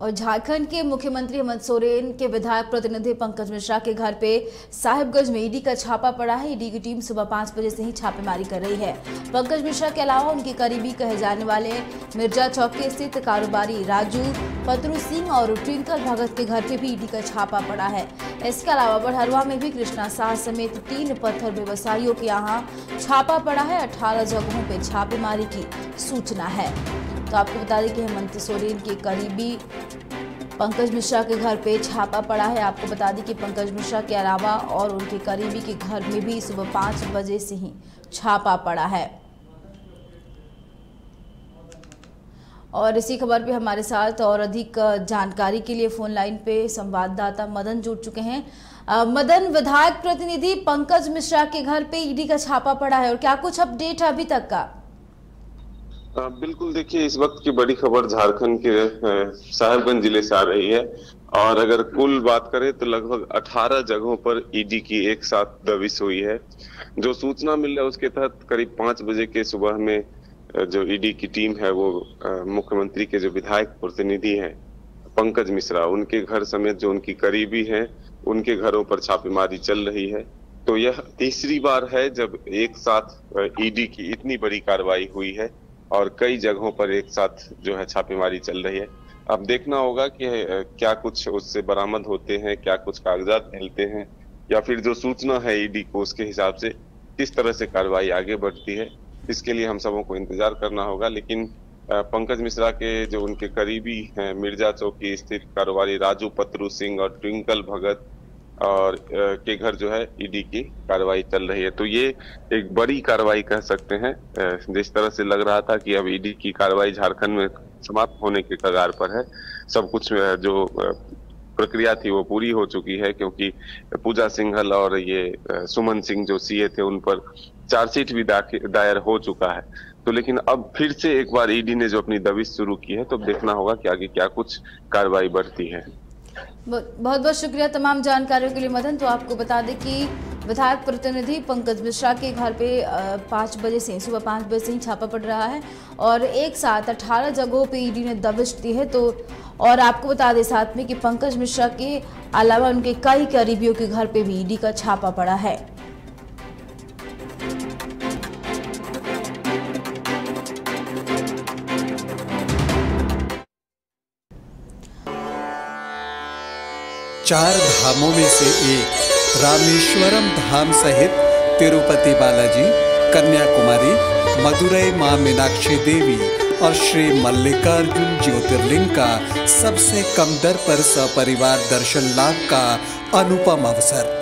और झारखंड के मुख्यमंत्री हेमंत सोरेन के विधायक प्रतिनिधि पंकज मिश्रा के घर पे साहिबगंज में ईडी का छापा पड़ा है। ईडी की टीम सुबह पाँच बजे से ही छापेमारी कर रही है। पंकज मिश्रा के अलावा उनके करीबी कहे जाने वाले मिर्ज़ा चौक के स्थित कारोबारी राजू, पतरू सिंह और ट्विंकल भगत के घर पे भी ईडी का छापा पड़ा है। इसके अलावा बढ़हरवा में भी कृष्णा शाह समेत तीन पत्थर व्यवसायियों के यहाँ छापा पड़ा है। अठारह जगहों पे छापेमारी की सूचना है। तो आपको बता दें कि हेमंत सोरेन के करीबी पंकज मिश्रा के घर पे छापा पड़ा है। आपको बता दें कि पंकज मिश्रा के अलावा और उनके करीबी के घर में भी सुबह पाँच बजे से ही छापा पड़ा है। और इसी खबर पे हमारे साथ और अधिक जानकारी के लिए फ़ोन लाइन पे संवाददाता मदन जुड़ चुके हैं। अ, मदन विधायक प्रतिनिधि पंकज मिश्रा के घर पे ईडी का छापा पड़ा है और क्या कुछ अपडेट है अभी तक का? बिल्कुल देखिए, इस वक्त की बड़ी खबर झारखंड के साहिबगंज ज़िले से आ रही है। और अगर कुल बात करें तो लगभग 18 जगहों पर ईडी की एक साथ दबिश हुई है। जो सूचना मिल रहा है, उसके तहत करीब पाँच बजे के सुबह में जो ईडी की टीम है, वो मुख्यमंत्री के जो विधायक प्रतिनिधि हैं, पंकज मिश्रा, उनके घर समेत जो उनकी करीबी हैं, उनके घरों पर छापेमारी चल रही है। तो यह तीसरी बार है जब एक साथ ईडी की इतनी बड़ी कार्रवाई हुई है। और कई जगहों पर एक साथ जो है छापेमारी चल रही है। अब देखना होगा कि क्या कुछ उससे बरामद होते हैं, क्या कुछ कागजात मिलते हैं, या फिर जो सूचना है ईडी को उसके हिसाब से किस तरह से कार्रवाई आगे बढ़ती है, इसके लिए हम सबों को इंतज़ार करना होगा। लेकिन पंकज मिश्रा के जो उनके करीबी हैं, मिर्ज़ा चौकी स्थित कारोबारी राजू पत्रू सिंह और ट्विंकल भगत और के घर जो है ईडी की कार्रवाई चल रही है। तो ये एक बड़ी कार्रवाई कह सकते हैं। जिस तरह से लग रहा था कि अब ईडी की कार्रवाई झारखंड में समाप्त होने के कगार पर है, सब कुछ जो प्रक्रिया थी वो पूरी हो चुकी है, क्योंकि पूजा सिंघल और ये सुमन सिंह जो सीए थे, उन पर चार्जशीट भी दायर हो चुका है। तो लेकिन अब फिर से एक बार ईडी ने जो अपनी दबिश शुरू की है तो देखना होगा कि आगे क्या कुछ कार्रवाई बढ़ती है। बहुत बहुत शुक्रिया तमाम जानकारियों के लिए। मदन तो आपको बता दें कि विधायक प्रतिनिधि पंकज मिश्रा के घर पे पाँच बजे से, सुबह पाँच बजे से ही छापा पड़ रहा है और एक साथ अठारह जगहों पे ईडी ने दबिश दी है। तो और आपको बता दें साथ में कि पंकज मिश्रा के अलावा उनके कई करीबियों के घर पे भी ईडी का छापा पड़ा है। चार धामों में से एक रामेश्वरम धाम सहित तिरुपति बालाजी, कन्याकुमारी मदुरई माँ मीनाक्षी देवी और श्री मल्लिकार्जुन ज्योतिर्लिंग का सबसे कम दर पर सपरिवार दर्शन लाभ का अनुपम अवसर।